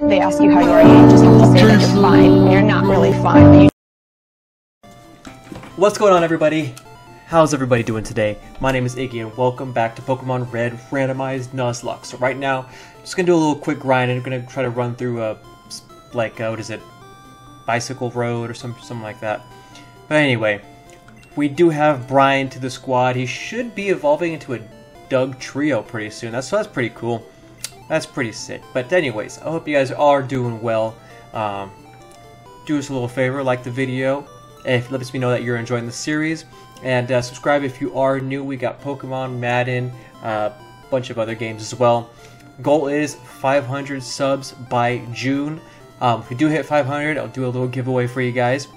they ask you how you are, you just have to say that you're fine you're not really fine. What's going on everybody? How's everybody doing today? My name is Iggy and welcome back to Pokemon Red Randomized Nuzlocke. So right now, just gonna do a little quick grind and I'm gonna try to run through a, like, uh, what is it? Bicycle Road or some, something like that. But anyway, we do have Brian to the squad. He should be evolving into a Dugtrio pretty soon. That's, so that's pretty cool. That's pretty sick. But anyways, I hope you guys are doing well. Um, do us a little favor, like the video, if lets me know that you're enjoying the series, and uh, subscribe if you are new. We got Pokemon, Madden, a uh, bunch of other games as well. Goal is 500 subs by June. Um, if we do hit 500, I'll do a little giveaway for you guys.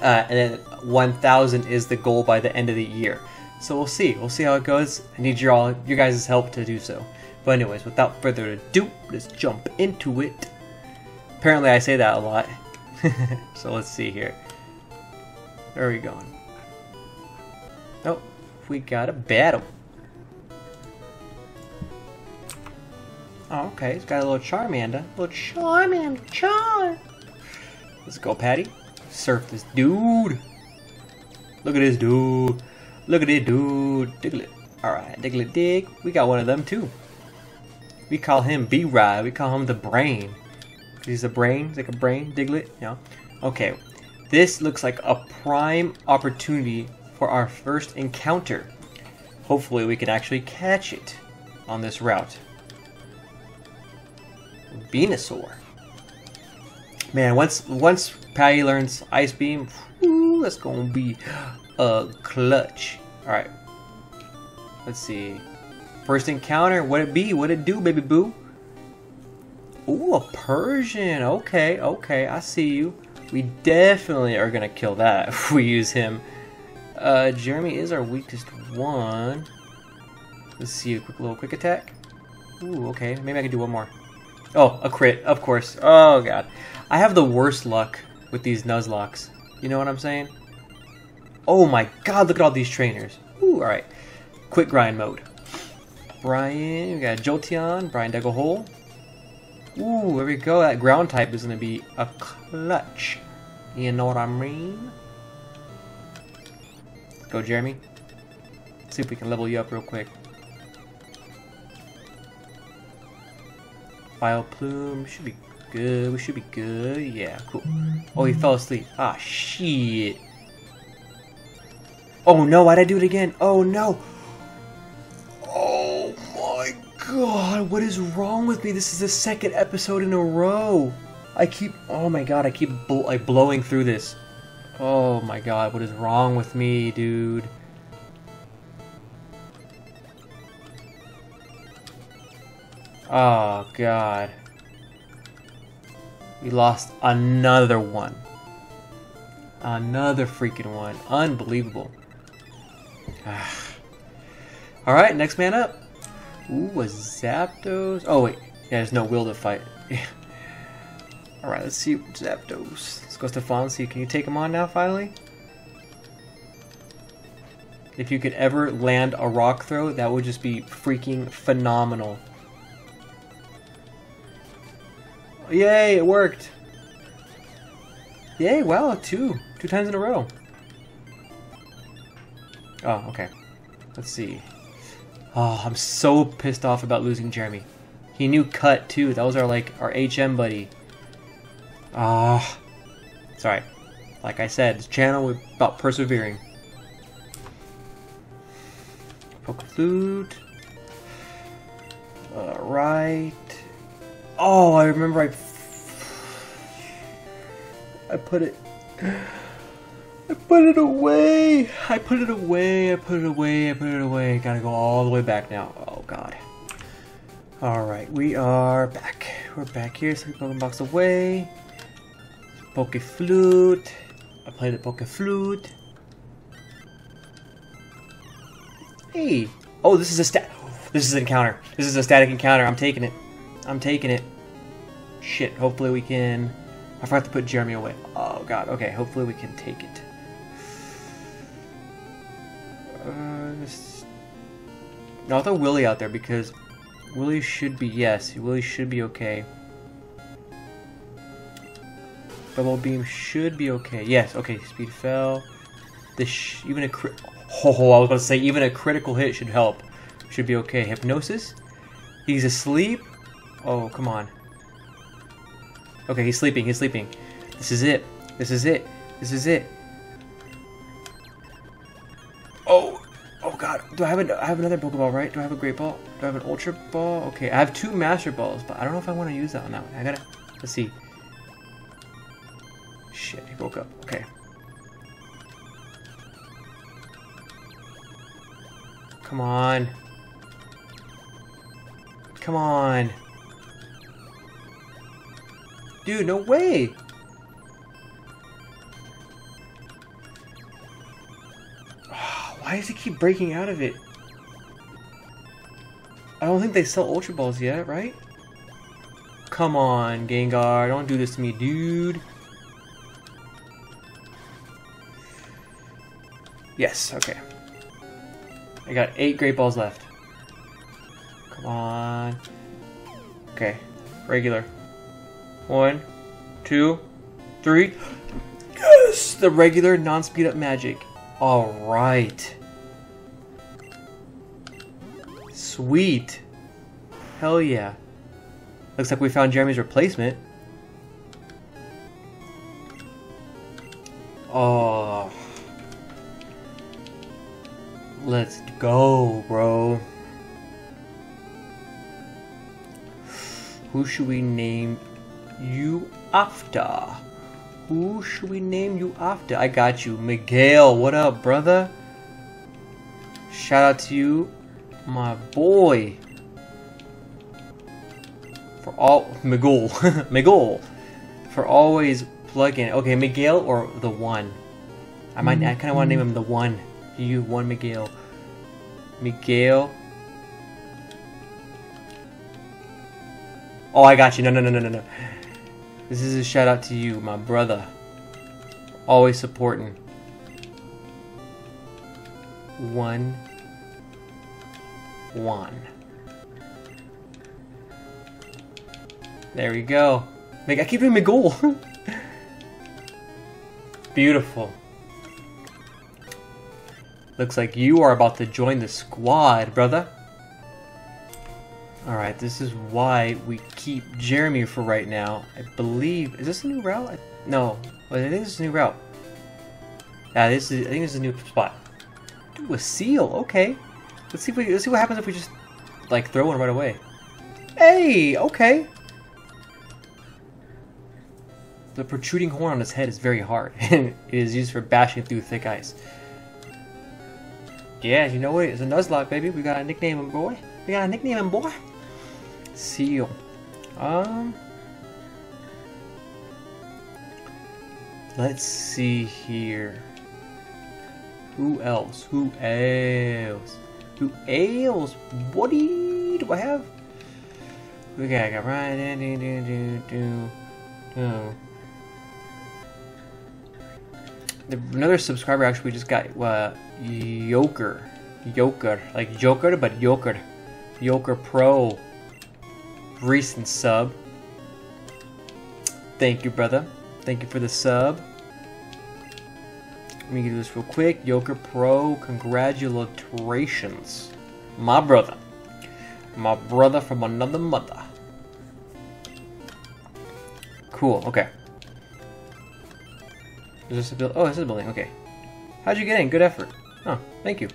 Uh, and then 1,000 is the goal by the end of the year. So we'll see. We'll see how it goes. I need your all your guys' help to do so. But anyways, without further ado, let's jump into it. Apparently, I say that a lot. so let's see here. Where are we going? Oh, we got a battle. Oh, okay. It's got a little Charmander. A little Charmander. Char. Let's go, Patty. Surf this dude. Look at this dude. Look at this dude. Diglett. Alright, Diglett Dig. We got one of them too. We call him B-Ride. We call him the Brain. He's a brain. He's like a brain. Diglett. Yeah. Okay. This looks like a prime opportunity for our first encounter. Hopefully we can actually catch it on this route. Venusaur. Man, once once Patty learns Ice Beam, whew, that's gonna be a clutch. Alright. Let's see. First encounter, what it be? What it do, baby boo? Ooh, a Persian. Okay, okay, I see you. We definitely are gonna kill that if we use him. Uh, Jeremy is our weakest one. Let's see a quick little quick attack. Ooh, okay. Maybe I can do one more. Oh, a crit, of course. Oh god. I have the worst luck with these Nuzlockes. You know what I'm saying? Oh my god, look at all these trainers. Ooh, alright. Quick grind mode. Brian, we got Jolteon, Brian Duggle Hole. Ooh, there we go. That ground type is going to be a clutch. You know what I mean? Go, Jeremy. Let's see if we can level you up real quick. Vileplume should be good. We should be good. Yeah, cool. Oh, he fell asleep. Ah, shit. Oh no, why'd I do it again? Oh no. God, what is wrong with me? This is the second episode in a row. I keep, oh my god, I keep bl like blowing through this. Oh my god, what is wrong with me, dude? Oh god. We lost another one. Another freaking one. Unbelievable. Alright, next man up. Ooh, a Zapdos. Oh, wait. Yeah, there's no will to fight. Alright, let's see Zapdos. Let's go Stefan, see, can you take him on now, finally? If you could ever land a rock throw, that would just be freaking phenomenal. Yay, it worked! Yay, wow, two. Two times in a row. Oh, okay. Let's see. Oh, I'm so pissed off about losing Jeremy. He knew Cut, too. That was our, like, our HM buddy. Ah. Oh, it's alright. Like I said, this channel about persevering. Poke flute. Alright. Oh, I remember I... I put it... I put it away. I put it away. I put it away. I put it away. Gotta go all the way back now. Oh god. Alright, we are back. We're back here. So Pokemon box away. Poke flute. I play the Poke flute. Hey. Oh, this is a stat. This is an encounter. This is a static encounter. I'm taking it. I'm taking it. Shit. Hopefully we can. I forgot to put Jeremy away. Oh god. Okay. Hopefully we can take it. No, I'll throw Willie out there because Willie should be, yes, Willie should be okay. Bubble beam should be okay. Yes, okay. Speed fell. This even a crit. Oh, I was to say even a critical hit should help. Should be okay. Hypnosis. He's asleep. Oh, come on. Okay, he's sleeping. He's sleeping. This is it. This is it. This is it. Oh, oh God! Do I have a, I have another Pokeball, right? Do I have a Great Ball? Do I have an Ultra Ball? Okay, I have two Master Balls, but I don't know if I want to use that on that one. I gotta. Let's see. Shit, he woke up. Okay. Come on. Come on. Dude, no way! Why does he keep breaking out of it? I don't think they sell Ultra Balls yet, right? Come on, Gengar, don't do this to me, dude. Yes, okay. I got eight Great Balls left. Come on. Okay, regular. One, two, three. Yes! The regular non-speed up magic. Alright. Sweet. Hell yeah. Looks like we found Jeremy's replacement. Oh. Let's go, bro. Who should we name you after? Who should we name you after? I got you. Miguel, what up, brother? Shout out to you, my boy. For all Miguel. Miguel. For always plugging. Okay, Miguel or the one. I might I kinda wanna name him the one. You one Miguel. Miguel. Oh I got you. No no no no no no. This is a shout out to you, my brother. Always supporting. One. One. There we go. Make I keep doing my goal. Beautiful. Looks like you are about to join the squad, brother. Alright, this is why we keep Jeremy for right now. I believe... Is this a new route? I, no. Wait, I think this is a new route. Yeah, this is, I think this is a new spot. Ooh, a seal. Okay. Let's see if we let's see what happens if we just like throw one right away. Hey, okay. The protruding horn on his head is very hard, and it is used for bashing through thick ice. Yeah, you know what? It's a Nuzlocke, baby. We got a nickname him, boy. We got a nickname him, boy. Seal. Um. Let's see here. Who else? Who else? Who else? What do you, do I have? We got, got Ryan. Do, do, do, do, do. The, another subscriber actually just got uh, Yoker. Yoker. Like Joker, but Yoker. Yoker Pro. Recent sub. Thank you, brother. Thank you for the sub. Let me do this real quick. Yoker Pro, congratulations. My brother. My brother from another mother. Cool, okay. Is this a building? Oh, this is a building, okay. How'd you get in? Good effort. Oh, thank you.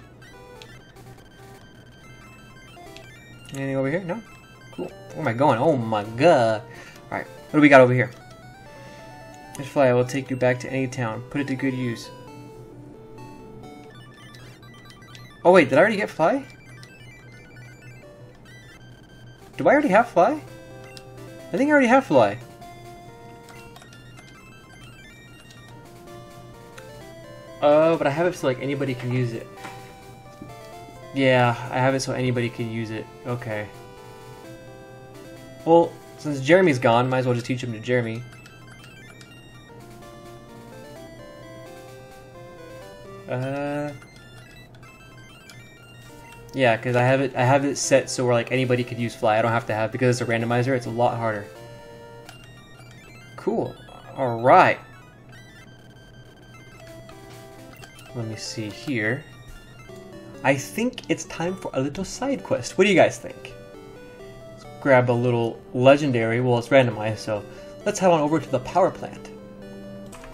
Anything over here? No? Cool. Where am I going? Oh my god. Alright, what do we got over here? This fly will take you back to any town. Put it to good use. Oh wait, did I already get fly? Do I already have fly? I think I already have fly. Oh, but I have it so like anybody can use it. Yeah, I have it so anybody can use it. Okay. Well, since Jeremy's gone, might as well just teach him to Jeremy. Uh... Yeah, because I have it I have it set so where like anybody could use fly. I don't have to have because it's a randomizer, it's a lot harder. Cool. Alright. Let me see here. I think it's time for a little side quest. What do you guys think? Let's grab a little legendary. Well, it's randomized, so let's head on over to the power plant.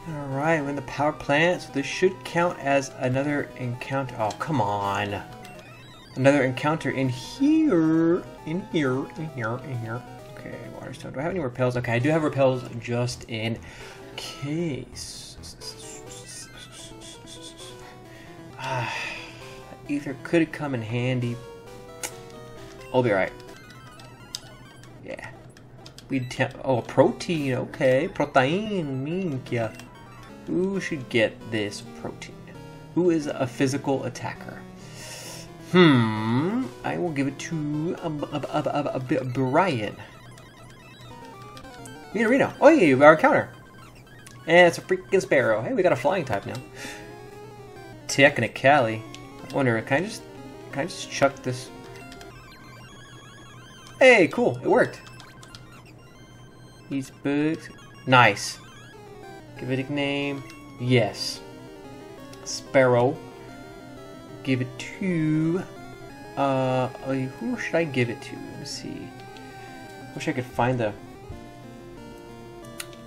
Alright, we're in the power plant, so this should count as another encounter. Oh, come on. Another encounter in here. In here, in here, in here. Okay, Waterstone. Do I have any repels? Okay, I do have repels just in case. Ah, ether could come in handy. I'll be right. Yeah. We oh protein. Okay, protein. Minkia. Who should get this protein? Who is a physical attacker? Hmm. I will give it to um, uh, uh, uh, Brian. Reno. Oh yeah, you our counter. And it's a freaking sparrow. Hey, we got a flying type now. Technically. I wonder, can I just can I just chuck this? Hey, cool, it worked. These bugs. Nice. Give it a name. Yes. Sparrow. Give it to uh who should I give it to? Let me see. Wish I could find the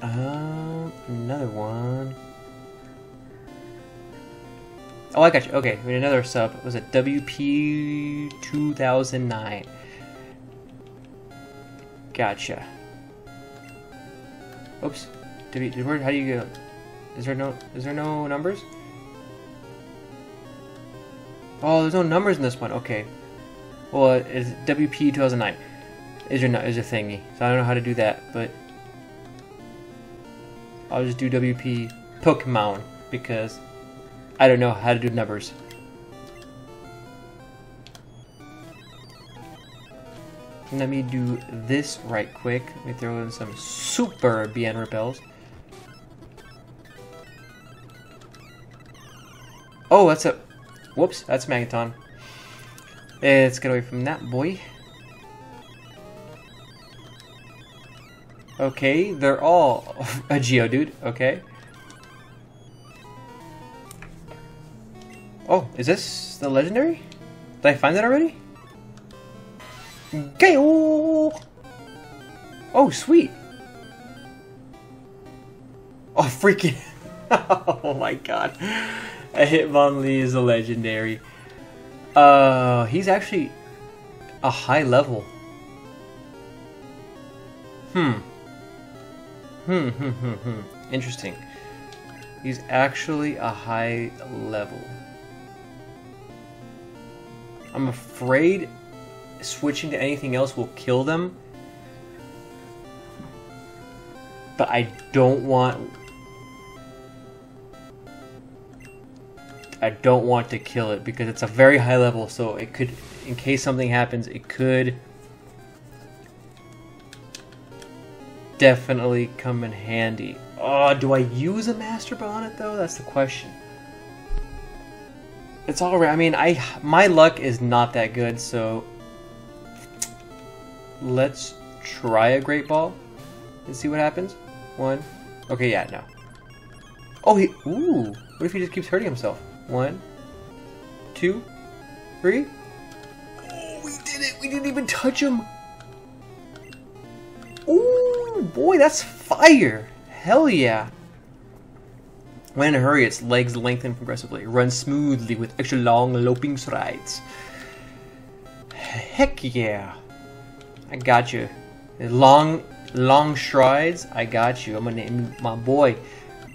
um, another one. Oh, I got you. Okay, we had another sub. It was a WP 2009. Gotcha. Oops. We, where, how do you go? Is there no, is there no numbers? Oh, there's no numbers in this one. Okay. Well, it's WP 2009. Is your is a thingy. So I don't know how to do that, but I'll just do WP Pokemon because I don't know how to do numbers. Let me do this right quick. Let me throw in some super BN repels. Oh, that's a... Whoops, that's Magneton. Let's get away from that boy. Okay, they're all a Geodude, okay. Oh, is this the legendary? Did I find that already? Gale! Oh, sweet! Oh, freaking... oh my god. Hitmonlee is a legendary. Uh, he's actually a high level. Hmm. Hmm, hmm, hmm, hmm. Interesting. He's actually a high level. I'm afraid switching to anything else will kill them. But I don't want... I don't want to kill it because it's a very high level, so it could, in case something happens, it could definitely come in handy. Oh, do I use a Master it though? That's the question. It's alright. I mean, I my luck is not that good, so let's try a Great Ball and see what happens. One. Okay, yeah, no. Oh, he. Ooh. What if he just keeps hurting himself? One, two, three. Oh, we did it! We didn't even touch him. Ooh, boy, that's fire! Hell yeah! When in a hurry, its legs lengthen progressively. Run smoothly with extra long loping strides. Heck yeah! I got you. Long, long strides. I got you. I'm gonna name my boy,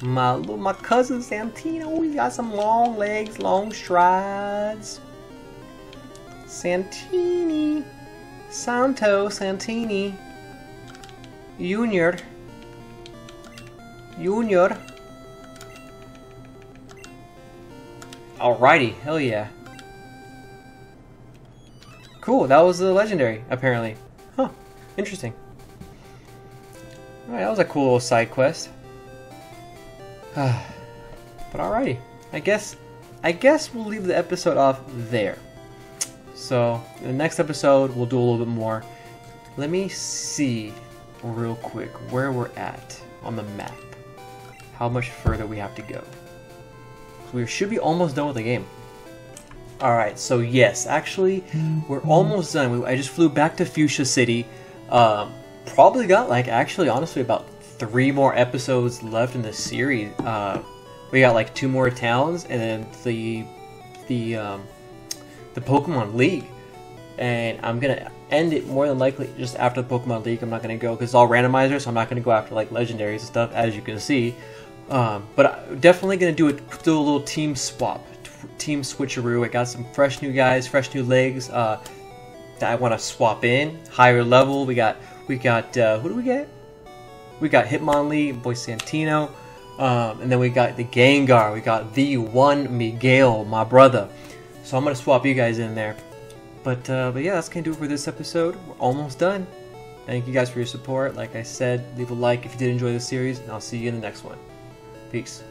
my my cousin Santino. He got some long legs, long strides. Santini, Santo Santini. Junior. Junior. Alrighty, hell yeah. Cool, that was the legendary, apparently. Huh, interesting. Alright, that was a cool little side quest. but alrighty, I guess, I guess we'll leave the episode off there. So, in the next episode, we'll do a little bit more. Let me see real quick where we're at on the map. how much further we have to go. We should be almost done with the game. Alright, so yes, actually, we're almost done. I just flew back to Fuchsia City. Um, probably got, like, actually, honestly, about three more episodes left in the series. Uh, we got, like, two more towns, and then the, the, um, the Pokemon League. And I'm gonna end it more than likely just after the Pokemon League. I'm not gonna go, because it's all randomizer, so I'm not gonna go after, like, legendaries and stuff, as you can see. Um, but I'm definitely gonna do it. Do a little team swap, team switcheroo. I got some fresh new guys, fresh new legs uh, that I want to swap in. Higher level. We got we got uh, who do we get? We got Hitmonlee, Boy Santino, um, and then we got the Gengar. We got the one Miguel, my brother. So I'm gonna swap you guys in there. But uh, but yeah, that's gonna do it for this episode. We're almost done. Thank you guys for your support. Like I said, leave a like if you did enjoy the series, and I'll see you in the next one. Peace.